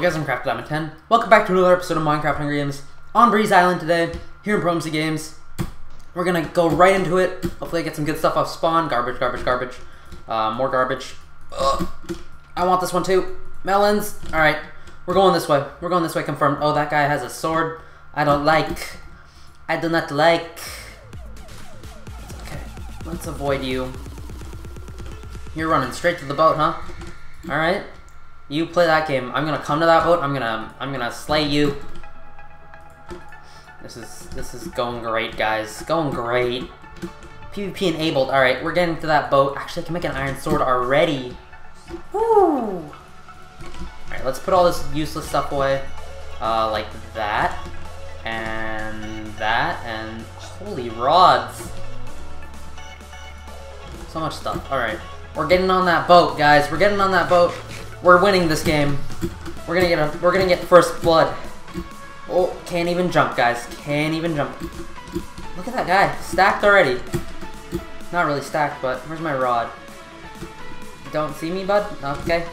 Ken. Welcome back to another episode of Minecraft Hunger Games on Breeze Island today, here in Promsy Games. We're gonna go right into it. Hopefully I get some good stuff off spawn. Garbage, garbage, garbage. Uh, more garbage. Ugh. I want this one too. Melons. Alright, we're going this way. We're going this way, confirmed. Oh, that guy has a sword. I don't like. I do not like. Okay, let's avoid you. You're running straight to the boat, huh? Alright. You play that game. I'm gonna come to that boat. I'm gonna I'm gonna slay you. This is this is going great, guys. Going great. PvP enabled. Alright, we're getting to that boat. Actually I can make an iron sword already. Woo! Alright, let's put all this useless stuff away. Uh, like that. And that and holy rods. So much stuff. Alright. We're getting on that boat, guys. We're getting on that boat. We're winning this game. We're gonna get a, we're gonna get first blood. Oh, can't even jump, guys. Can't even jump. Look at that guy, stacked already. Not really stacked, but where's my rod? Don't see me, bud? Okay.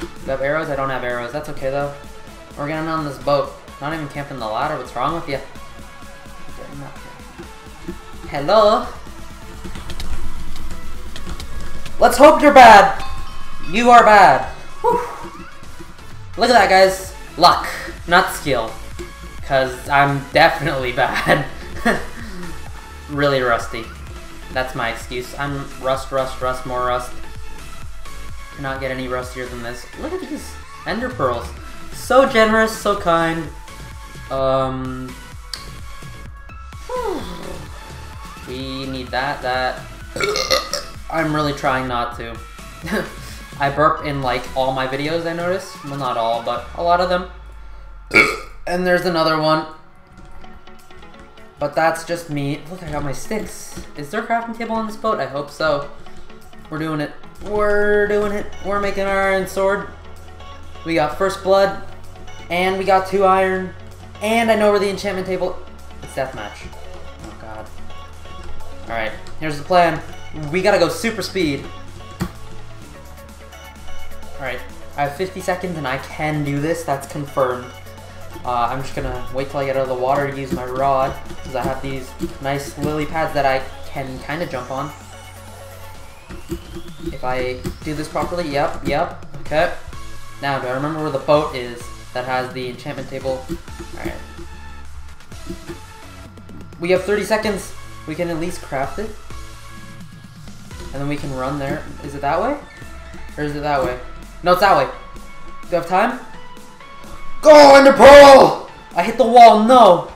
You have arrows? I don't have arrows. That's okay, though. We're getting on this boat. Not even camping the ladder. What's wrong with you? Hello? Let's hope you're bad. You are bad. Look at that, guys. Luck, not skill. Because I'm definitely bad. really rusty. That's my excuse. I'm rust, rust, rust, more rust. Cannot get any rustier than this. Look at these ender pearls. So generous, so kind. Um... We need that, that. I'm really trying not to. I burp in like all my videos, I notice. Well, not all, but a lot of them. and there's another one. But that's just me. Look, I got my sticks. Is there a crafting table on this boat? I hope so. We're doing it. We're doing it. We're making our iron sword. We got first blood. And we got two iron. And I know where the enchantment table... It's deathmatch. Oh, God. Alright, here's the plan. We gotta go super speed. Alright, I have 50 seconds and I can do this, that's confirmed. Uh, I'm just gonna wait till I get out of the water to use my rod, because I have these nice lily pads that I can kind of jump on. If I do this properly, yep, yep, okay. Now, do I remember where the boat is that has the enchantment table? Alright. We have 30 seconds! We can at least craft it. And then we can run there. Is it that way? Or is it that way? No, it's that way. Do you have time? Go, Ender Pearl! I hit the wall, no!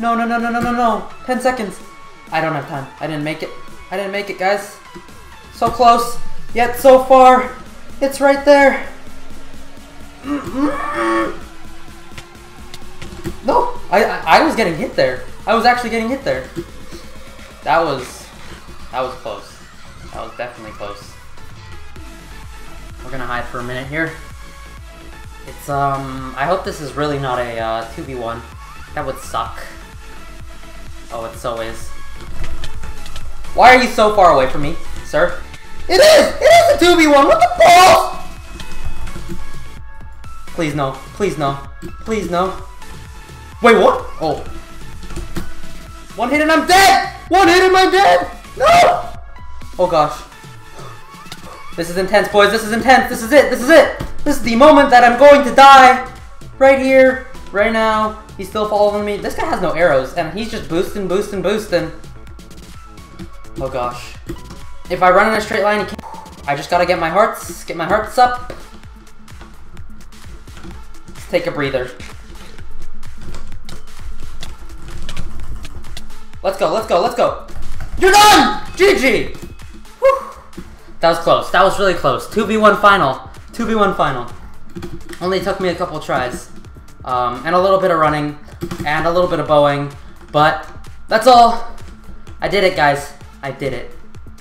No, no, no, no, no, no, no. 10 seconds. I don't have time. I didn't make it. I didn't make it, guys. So close, yet so far. It's right there. No, I, I, I was getting hit there. I was actually getting hit there. That was, that was close. That was definitely close. We're gonna hide for a minute here. It's, um, I hope this is really not a, uh, 2v1. That would suck. Oh, it so is. Why are you so far away from me, sir? It is! It is a 2v1! What the balls? Please no. Please no. Please no. Wait, what? Oh. One hit and I'm dead! One hit and I'm dead! No! Oh gosh. This is intense, boys. This is intense. This is it. This is it. This is the moment that I'm going to die. Right here. Right now. He's still following me. This guy has no arrows, and he's just boosting, boosting, boosting. Oh gosh. If I run in a straight line. I just gotta get my hearts, get my hearts up. Let's take a breather. Let's go, let's go, let's go. You're done! GG! That was close. That was really close. 2v1 final. 2v1 final. Only took me a couple tries. Um, and a little bit of running. And a little bit of bowing. But that's all. I did it, guys. I did it.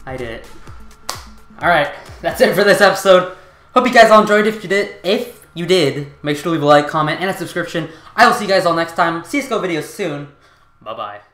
I did it. Alright. That's it for this episode. Hope you guys all enjoyed. If you did, if you did, make sure to leave a like, comment, and a subscription. I will see you guys all next time. CSGO videos soon. Bye-bye.